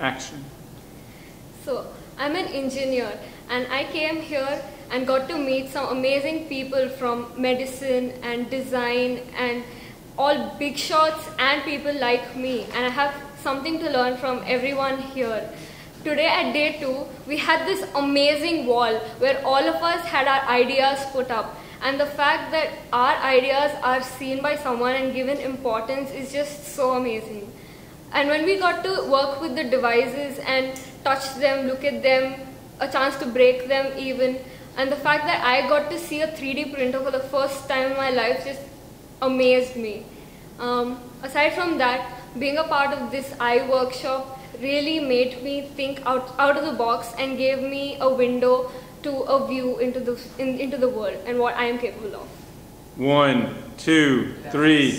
Action. So, I'm an engineer and I came here and got to meet some amazing people from medicine and design and all big shots and people like me and I have something to learn from everyone here. Today at day two, we had this amazing wall where all of us had our ideas put up. And the fact that our ideas are seen by someone and given importance is just so amazing. And when we got to work with the devices and touch them, look at them, a chance to break them even, and the fact that I got to see a 3D printer for the first time in my life just amazed me. Um, aside from that, being a part of this eye workshop really made me think out, out of the box and gave me a window to a view into the, in, into the world and what I am capable of. One, two, three.